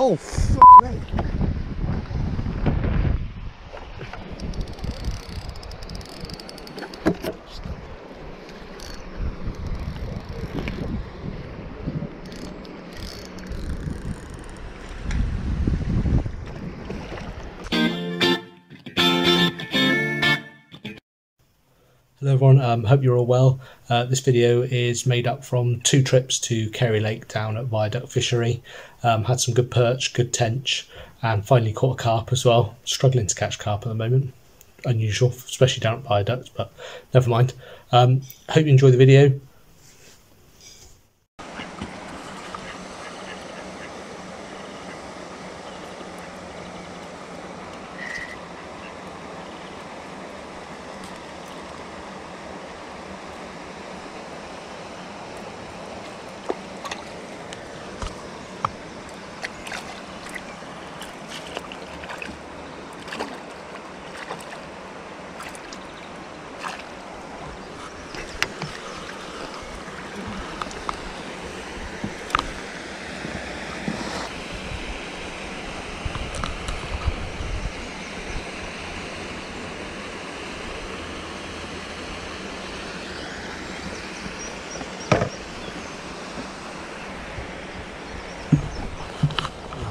Oh, fuck me. Hello everyone, um, hope you're all well. Uh, this video is made up from two trips to Cary Lake down at Viaduct Fishery. Um, had some good perch, good tench, and finally caught a carp as well. Struggling to catch carp at the moment. Unusual, especially down at Viaduct, but never mind. Um, hope you enjoy the video.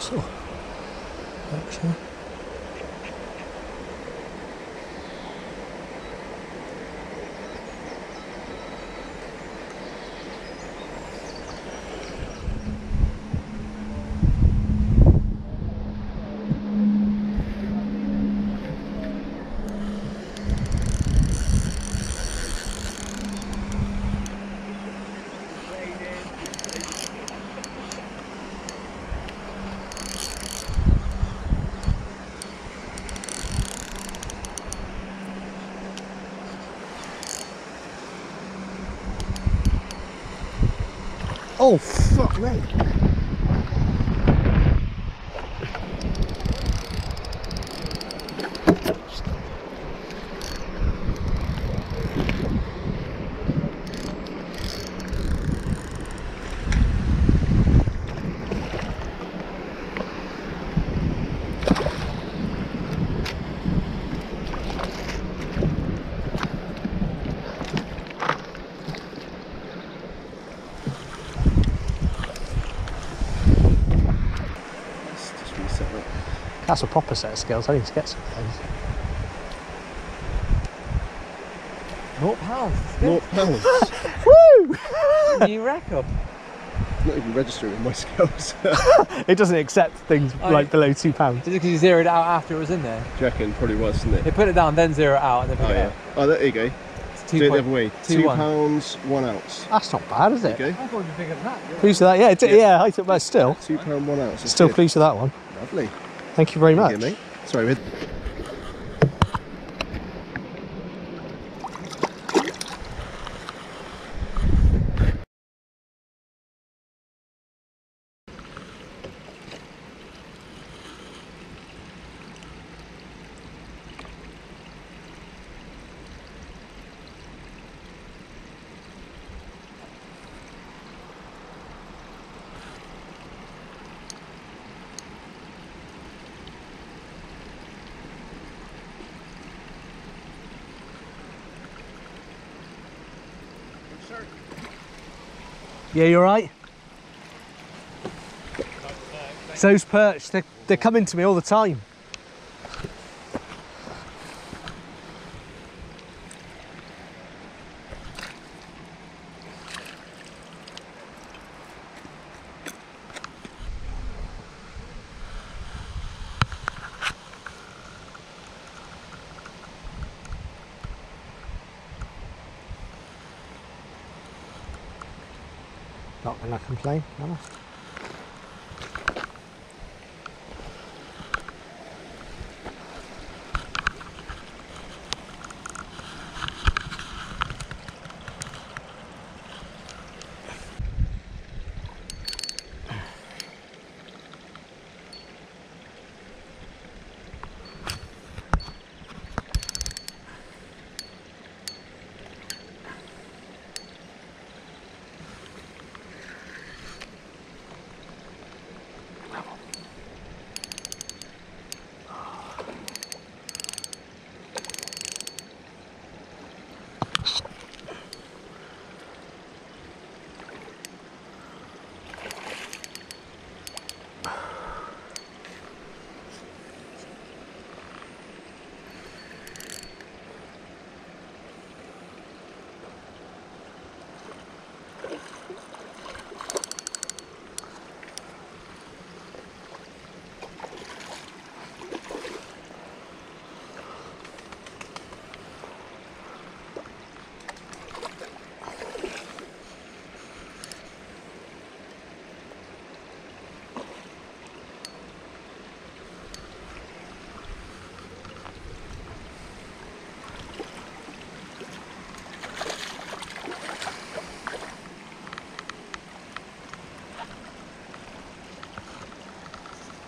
So, actually. Oh, fuck me. Just. That's a proper set of skills. I need to get some of those. Naught pounds. Naught pounds. New record. Not even registering with my skills. It doesn't accept things Oh, like below two pounds. Is it because you zeroed it out after it was in there? you reckon? Probably was, didn't it? They it? put it down, then zero out, and then pick Oh, it yeah. up. Oh, there you go. It's Do two it the point- other way. two Two one. pounds, one ounce. That's not bad, is it? Okay. I thought you'd bigger than that. Pleased with that. Yeah, it's, yeah. I took that still. Two pound, one ounce. Still good. pleased with that one. Lovely. Thank you very much. Okay, mate. Sorry, with. Yeah, you're right. So those perch, they're, they're coming to me all the time. Not gonna complain, am I?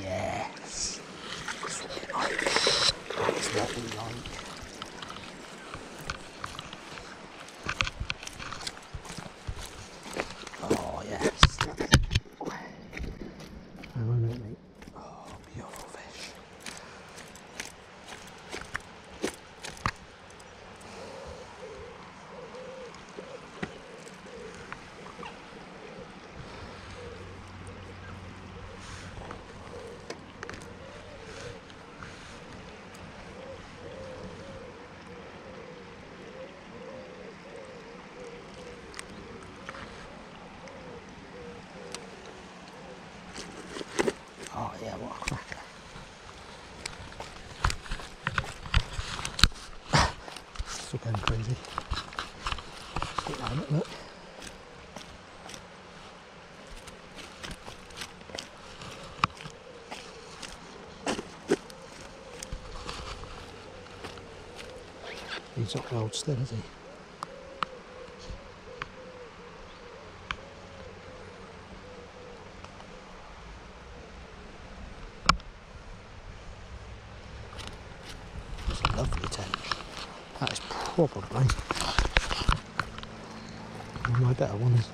Yes. Like. Like. Oh, yes. Hang on a minute, mate. Oh, beautiful fish. Oh yeah, what a cracker. Still going crazy. Stick in it, look. He's not old still, is he? It's a lovely tench. Is probably one my better ones.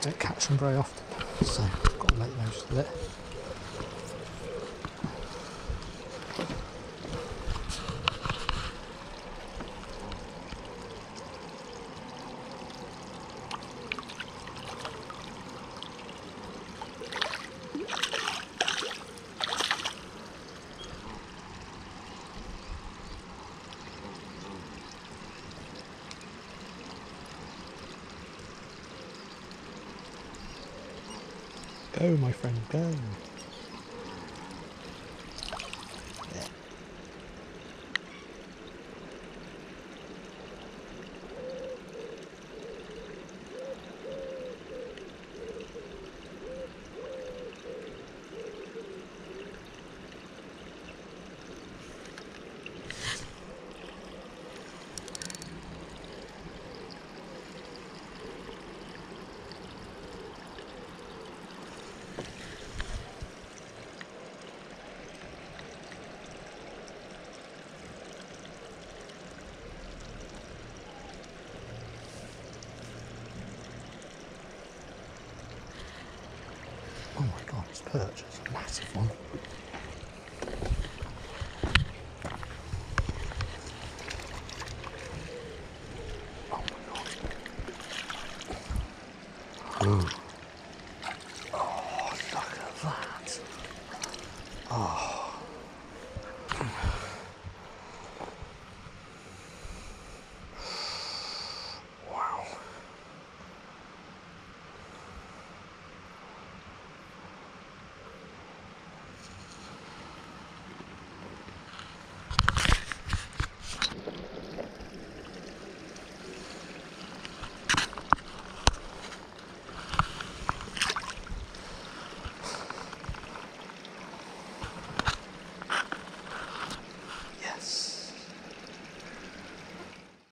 I don't catch them very often, so I've got to make those of it. Go, my friend, go. Perch. It's a massive one.